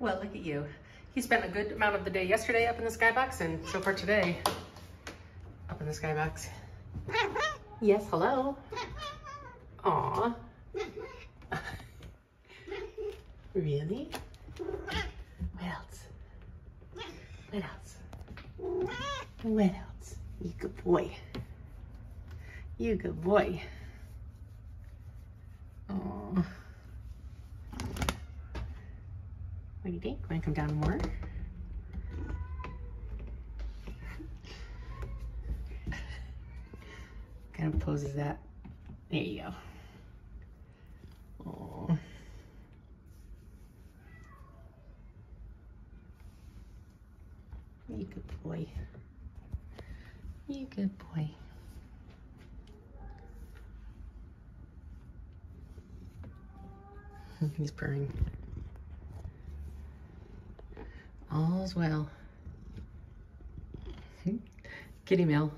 Well, look at you. He spent a good amount of the day yesterday up in the skybox and so far today up in the skybox. Yes, hello. Aw. really? What else? What else? What else? You good boy. You good boy. Aw. What do you think? Want to come down more? kind of poses that? There you go. You good boy. You good boy. He's purring. All's well. Kitty mail.